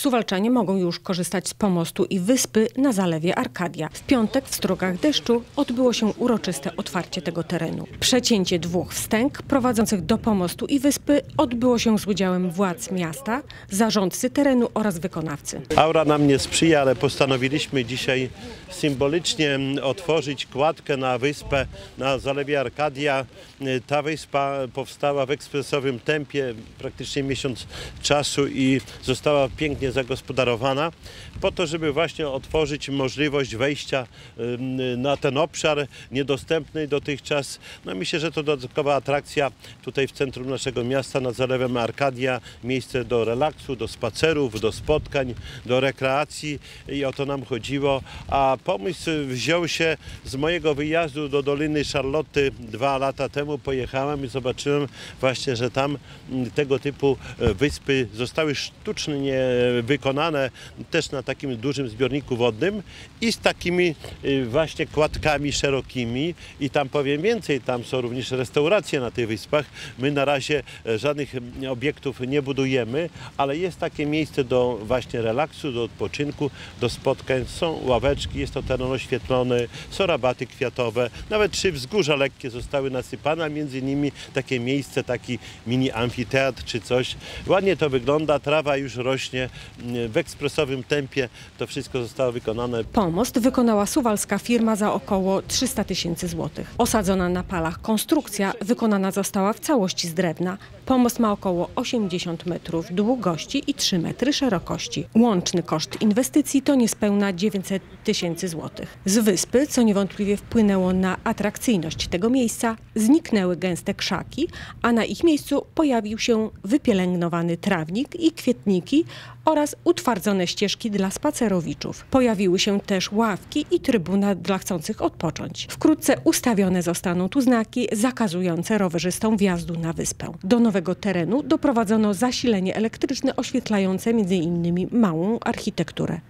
Suwalczanie mogą już korzystać z pomostu i wyspy na zalewie Arkadia. W piątek w strogach deszczu odbyło się uroczyste otwarcie tego terenu. Przecięcie dwóch wstęg prowadzących do pomostu i wyspy odbyło się z udziałem władz miasta, zarządcy terenu oraz wykonawcy. Aura nam nie sprzyja, ale postanowiliśmy dzisiaj symbolicznie otworzyć kładkę na wyspę na zalewie Arkadia. Ta wyspa powstała w ekspresowym tempie, praktycznie miesiąc czasu i została pięknie zagospodarowana po to, żeby właśnie otworzyć możliwość wejścia na ten obszar niedostępny dotychczas. No myślę, że to dodatkowa atrakcja tutaj w centrum naszego miasta nad zalewem Arkadia. Miejsce do relaksu, do spacerów, do spotkań, do rekreacji i o to nam chodziło. A pomysł wziął się z mojego wyjazdu do Doliny Charlotte dwa lata temu. Pojechałem i zobaczyłem właśnie, że tam mm, tego typu e, wyspy zostały sztucznie wykonane też na takim dużym zbiorniku wodnym i z takimi y, właśnie kładkami szerokimi i tam powiem więcej, tam są również restauracje na tych wyspach. My na razie e, żadnych mm, obiektów nie budujemy, ale jest takie miejsce do właśnie relaksu, do odpoczynku, do spotkań. Są ławeczki, jest to teren oświetlony, są rabaty kwiatowe, nawet trzy wzgórza lekkie zostały nasypane, a między nimi takie miejsce, taki mini amfiteatr czy coś. Ładnie to wygląda, trawa już rośnie w ekspresowym tempie. To wszystko zostało wykonane. Pomost wykonała suwalska firma za około 300 tysięcy złotych. Osadzona na palach konstrukcja wykonana została w całości z drewna. Pomost ma około 80 metrów długości i 3 metry szerokości. Łączny koszt inwestycji to niespełna 900 tysięcy złotych. Z wyspy, co niewątpliwie wpłynęło na atrakcyjność tego miejsca, zniknęły gęste krzaki, a na ich miejscu pojawił się wypielęgnowany trawnik i kwietniki oraz utwardzone ścieżki dla spacerowiczów. Pojawiły się też ławki i trybuna dla chcących odpocząć. Wkrótce ustawione zostaną tu znaki zakazujące rowerzystom wjazdu na wyspę. Do nowego terenu doprowadzono zasilenie elektryczne oświetlające m.in. małą architekturę.